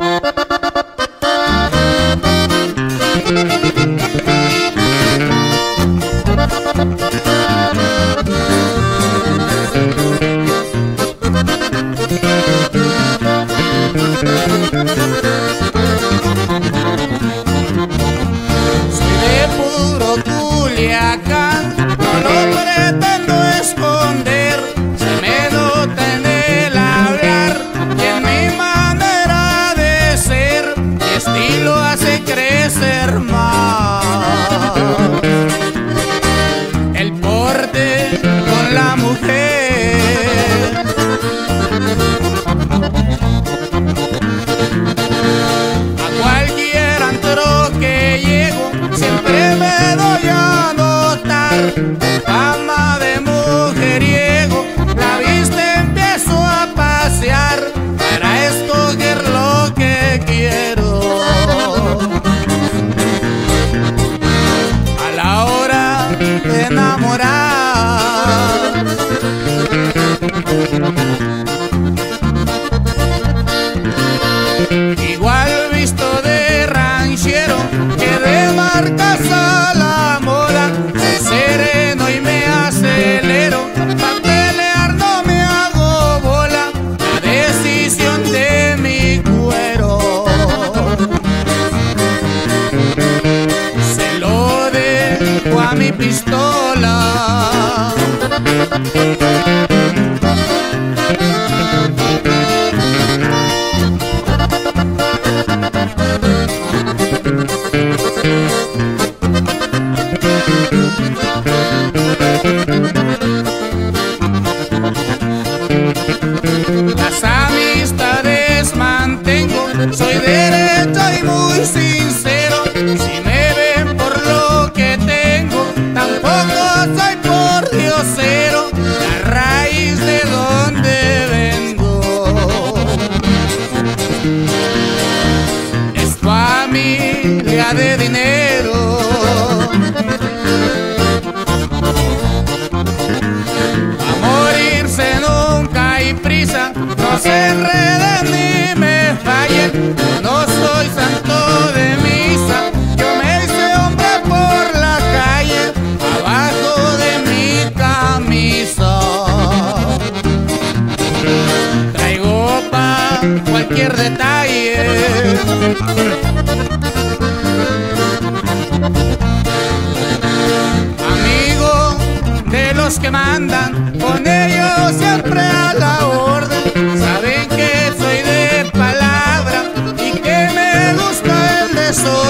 Bye. hace crecer más. El porte con la mujer. A cualquier antro que llego, siempre me doy a notar. É enamorar. mi pistola. Las amistades mantengo, soy derecho y muy se enredan y me fallen. No soy santo de misa, yo me hice hombre por la calle, abajo de mi camisa. Traigo pa' cualquier detalle. Amigo de los que mandan, con ellos besos.